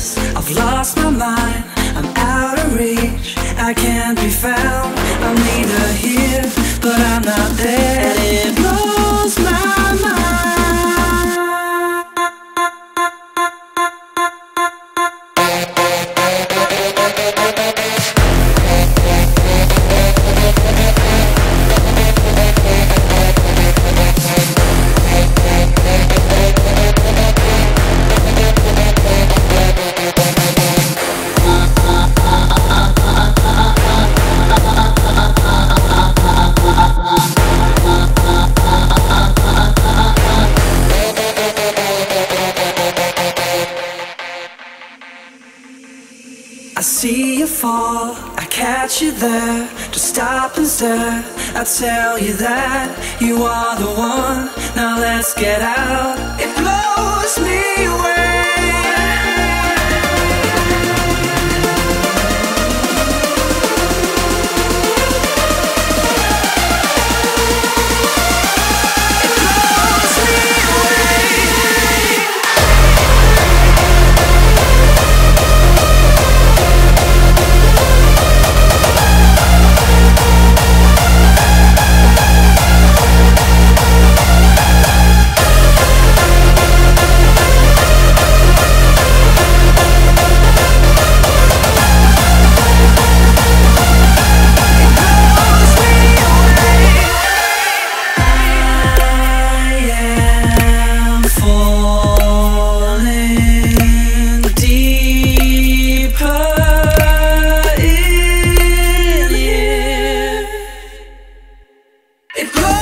I've lost my mind, I'm out of reach, I can't be found. Fall, I catch you there. Just stop and stare. I tell you that you are the one. Now let's get out. It blows me away. If you're